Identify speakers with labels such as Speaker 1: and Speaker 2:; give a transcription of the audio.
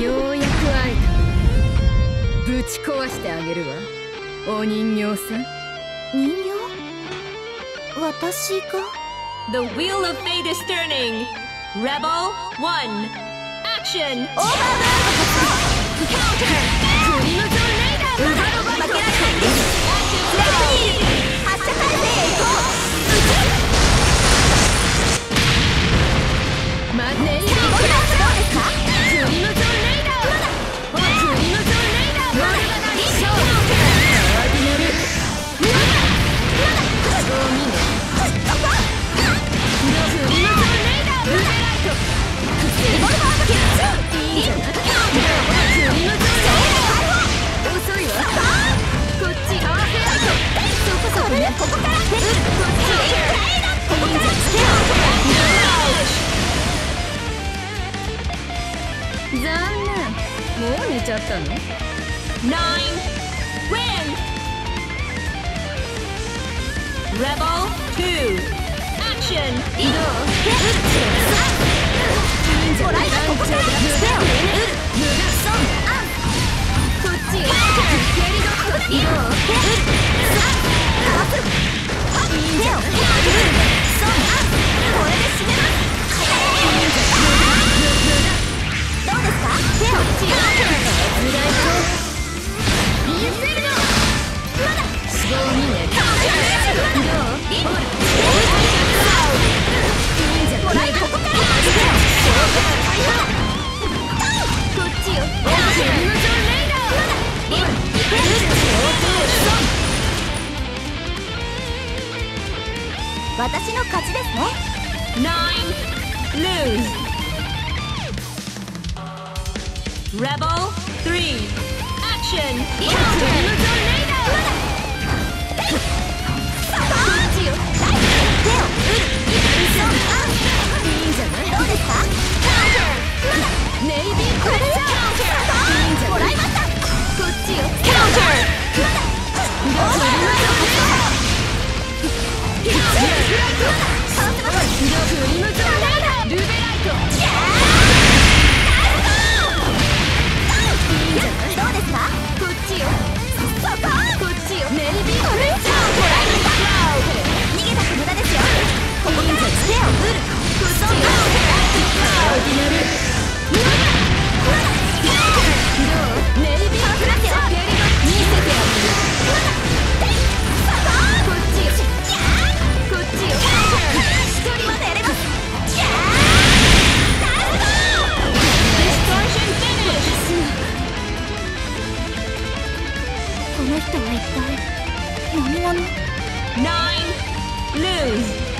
Speaker 1: ようやく会えたぶち壊してあげるわお人形さん
Speaker 2: 人形私が
Speaker 3: The Wheel of Fate is turning! Rebel 1 Action!
Speaker 2: オーバー
Speaker 1: もう寝ちゃったの
Speaker 3: ?9 Win! Rebel 2 Action!
Speaker 2: どう
Speaker 1: ほら、
Speaker 2: ここから私の勝ちですね。
Speaker 3: Rebel 3 Action!
Speaker 1: Counter! の
Speaker 2: 人は一体何者
Speaker 3: Nine, lose!